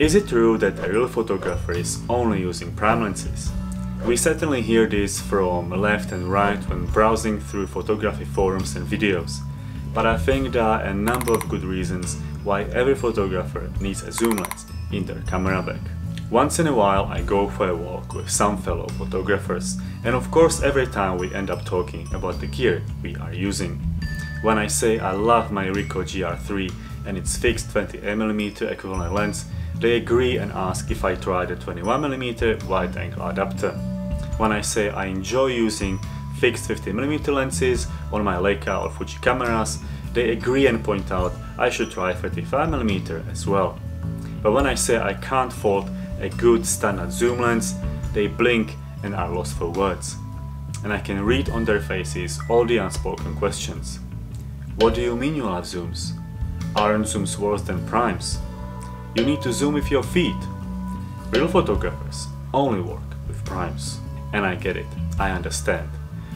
Is it true that a real photographer is only using prime lenses? We certainly hear this from left and right when browsing through photography forums and videos, but I think there are a number of good reasons why every photographer needs a zoom lens in their camera bag. Once in a while I go for a walk with some fellow photographers and of course every time we end up talking about the gear we are using. When I say I love my Ricoh GR3 and its fixed 20mm equivalent lens, they agree and ask if I try the 21mm wide angle adapter. When I say I enjoy using fixed 50mm lenses on my Leica or Fuji cameras, they agree and point out I should try 35mm as well. But when I say I can't fault a good standard zoom lens, they blink and are lost for words. And I can read on their faces all the unspoken questions. What do you mean you love zooms? Aren't zooms worse than primes? You need to zoom with your feet. Real photographers only work with primes. And I get it, I understand.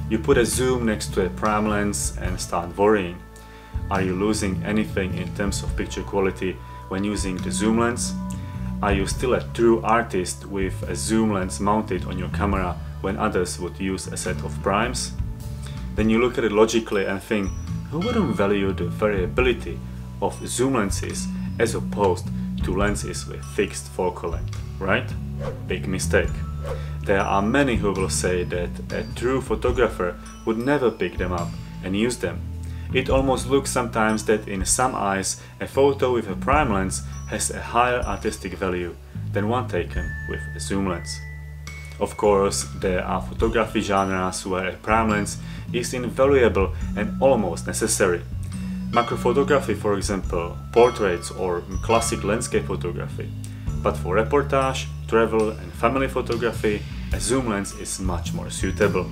You put a zoom next to a prime lens and start worrying. Are you losing anything in terms of picture quality when using the zoom lens? Are you still a true artist with a zoom lens mounted on your camera when others would use a set of primes? Then you look at it logically and think, who wouldn't value the variability of zoom lenses as opposed to lenses with fixed focal length, right? Big mistake. There are many who will say that a true photographer would never pick them up and use them. It almost looks sometimes that in some eyes a photo with a prime lens has a higher artistic value than one taken with a zoom lens. Of course, there are photography genres where a prime lens is invaluable and almost necessary, Macrophotography, for example, portraits or classic landscape photography. But for reportage, travel and family photography, a zoom lens is much more suitable.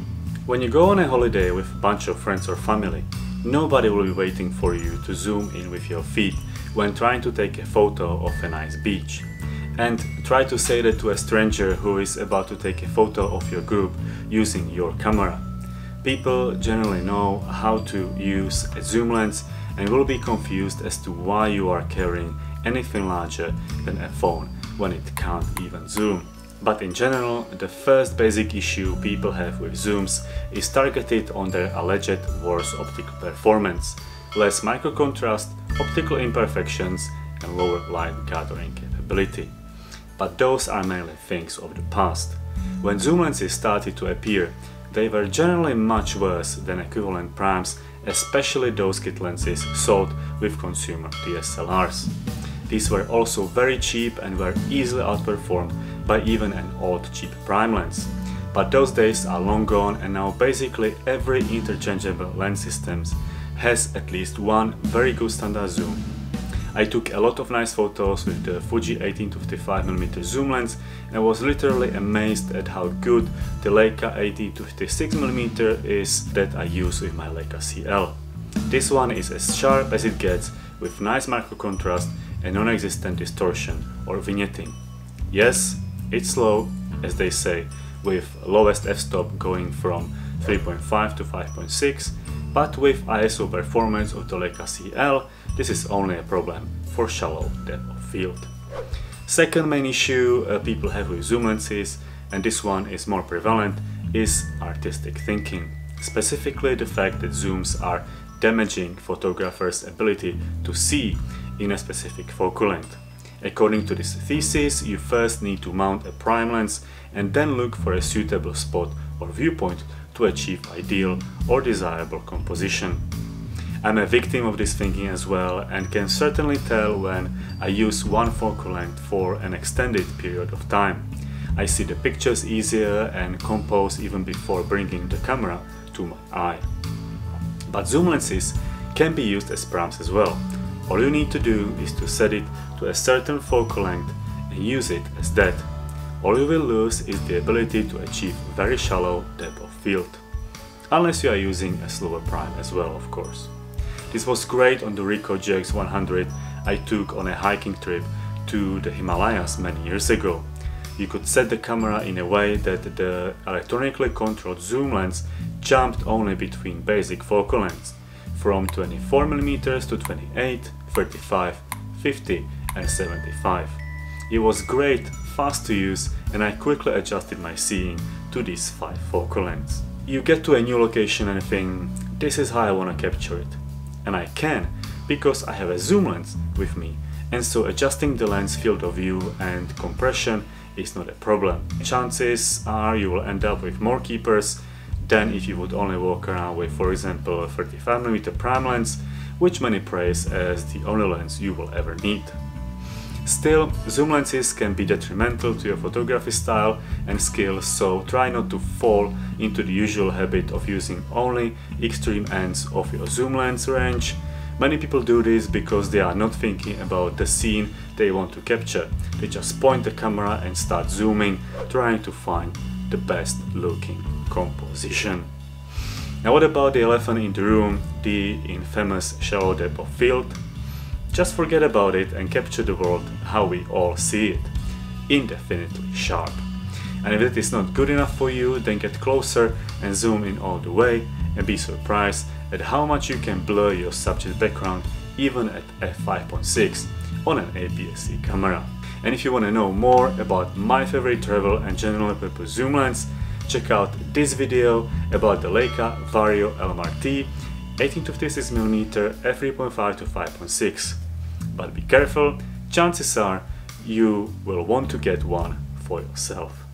When you go on a holiday with a bunch of friends or family, nobody will be waiting for you to zoom in with your feet when trying to take a photo of a nice beach. And try to say that to a stranger who is about to take a photo of your group using your camera. People generally know how to use a zoom lens and will be confused as to why you are carrying anything larger than a phone when it can't even zoom. But in general, the first basic issue people have with zooms is targeted on their alleged worse optical performance, less microcontrast, optical imperfections and lower light gathering capability. But those are mainly things of the past. When zoom lenses started to appear, they were generally much worse than equivalent primes especially those kit lenses sold with consumer DSLRs. These were also very cheap and were easily outperformed by even an old cheap prime lens. But those days are long gone and now basically every interchangeable lens system has at least one very good standard zoom I took a lot of nice photos with the Fuji 18-55mm zoom lens and was literally amazed at how good the Leica 18-56mm is that I use with my Leica CL. This one is as sharp as it gets with nice macro contrast and non-existent distortion or vignetting. Yes, it's slow, as they say, with lowest f-stop going from 3.5 to 5.6 but with ISO performance of the Leica CL, this is only a problem for shallow depth of field. Second main issue uh, people have with zoom lenses, and this one is more prevalent, is artistic thinking. Specifically the fact that zooms are damaging photographers' ability to see in a specific focal length. According to this thesis, you first need to mount a prime lens and then look for a suitable spot or viewpoint to achieve ideal or desirable composition. I'm a victim of this thinking as well and can certainly tell when I use one focal length for an extended period of time. I see the pictures easier and compose even before bringing the camera to my eye. But zoom lenses can be used as primes as well. All you need to do is to set it to a certain focal length and use it as that all you will lose is the ability to achieve very shallow depth of field. Unless you are using a slower prime as well, of course. This was great on the Ricoh GX100 I took on a hiking trip to the Himalayas many years ago. You could set the camera in a way that the electronically controlled zoom lens jumped only between basic focal lengths from 24mm to 28, 35, 50 and 75. It was great, fast to use and I quickly adjusted my seeing to these 5 focal lengths. You get to a new location and think, this is how I want to capture it. And I can, because I have a zoom lens with me and so adjusting the lens field of view and compression is not a problem. Chances are you will end up with more keepers than if you would only walk around with for example a 35mm prime lens which many praise as the only lens you will ever need. Still, zoom lenses can be detrimental to your photography style and skills, so try not to fall into the usual habit of using only extreme ends of your zoom lens range. Many people do this because they are not thinking about the scene they want to capture. They just point the camera and start zooming, trying to find the best looking composition. Now what about the elephant in the room, the infamous shallow depth of field? Just forget about it and capture the world how we all see it, indefinitely sharp. And if that is not good enough for you, then get closer and zoom in all the way and be surprised at how much you can blur your subject background even at f5.6 on an APS-C camera. And if you want to know more about my favorite travel and general purpose zoom lens, check out this video about the Leica Vario-Elmar-T 18-56mm f3.5 to 5.6 but be careful, chances are you will want to get one for yourself.